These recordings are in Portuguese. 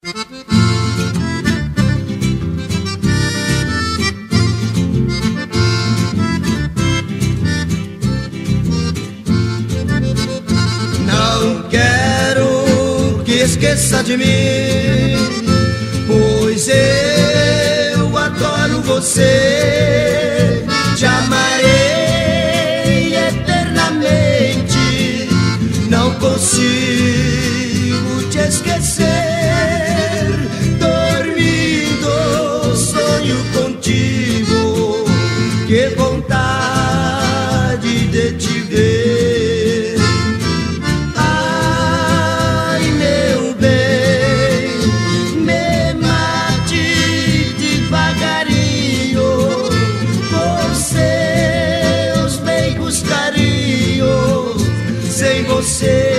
Não quero que esqueça de mim, pois eu adoro você. Te amarei eternamente, não consigo te esquecer. Te ver. Ai, meu bem, me mate devagarinho com seus beijos carinhos. Sem você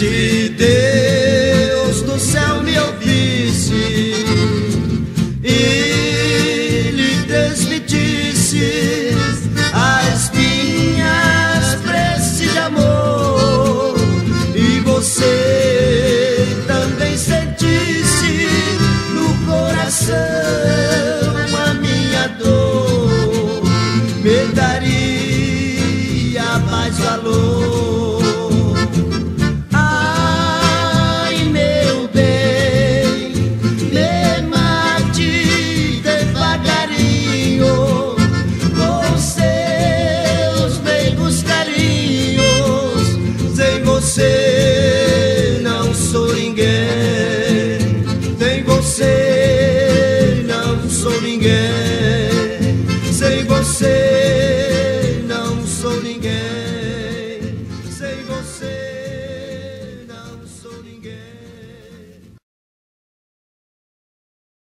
Se Deus do céu me ouvisse e lhe transmitisse as minhas preces de amor e você também sentisse no coração a minha dor, me daria mais valor.